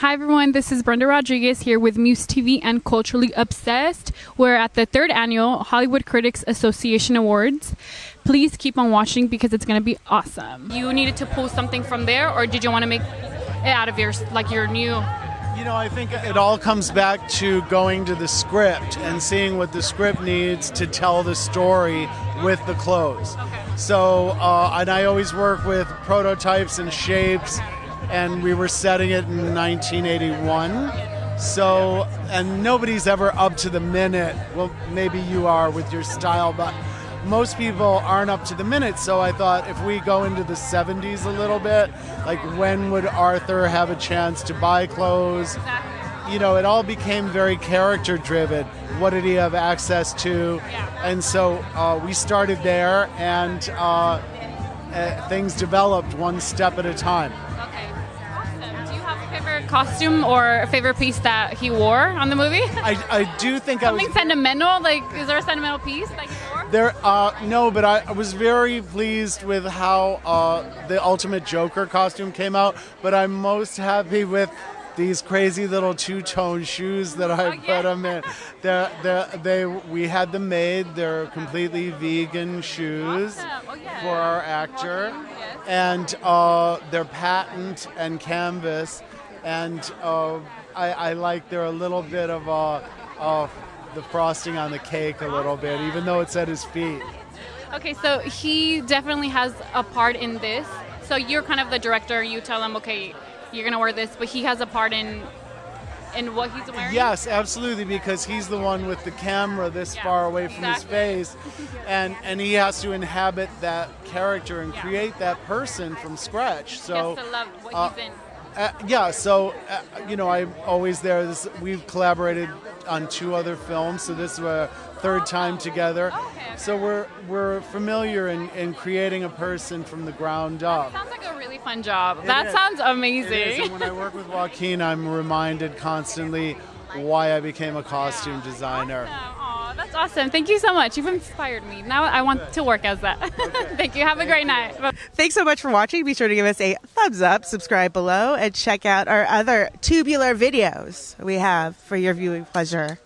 Hi everyone, this is Brenda Rodriguez here with Muse TV and Culturally Obsessed. We're at the third annual Hollywood Critics Association Awards. Please keep on watching because it's going to be awesome. You needed to pull something from there, or did you want to make it out of your like your new? You know, I think it all comes back to going to the script and seeing what the script needs to tell the story with the clothes. Okay. So, uh, and I always work with prototypes and shapes, and we were setting it in 1981. So, and nobody's ever up to the minute. Well, maybe you are with your style, but most people aren't up to the minute. So I thought if we go into the 70s a little bit, like when would Arthur have a chance to buy clothes? You know, it all became very character driven. What did he have access to? And so uh, we started there, and uh, uh, things developed one step at a time. Favorite costume or favorite piece that he wore on the movie? I, I do think I was Something sentimental? Like, is there a sentimental piece that he wore? There, uh, no, but I, I was very pleased with how uh, the Ultimate Joker costume came out. But I'm most happy with these crazy little two-tone shoes that I Oh, put yeah. them in. They're, they're, they, we had them made. They're completely vegan shoes Awesome. Oh, yeah. for our actor. And uh, patent and canvas. And uh, I, I like they're a little bit of uh, uh, the frosting on the cake a little bit, even though it's at his feet. Okay, so he definitely has a part in this. So you're kind of the director. You tell him, okay, you're gonna wear this, but he has a part in in what he's wearing. Yes, absolutely, because he's the one with the camera this Yeah, far away from exactly. his face, and and he has to inhabit that character and Yeah. create that person from scratch. So. has to love what uh. Uh, yeah, so uh, you know, I'm always there. This, we've collaborated on two other films, so this is our third oh, time together. Okay, okay. So we're we're familiar in, in creating a person from the ground up. Sounds like a really fun job. that is. sounds It is, amazing. and when I work with Joaquin, I'm reminded constantly why I became a costume designer. Aw, that's awesome. Thank you so much. You've inspired me. Now I want to work as that. Thank you. Have a great night. Bye. Thanks so much for watching. Be sure to give us a thumbs up, subscribe below, and check out our other tubular videos we have for your viewing pleasure.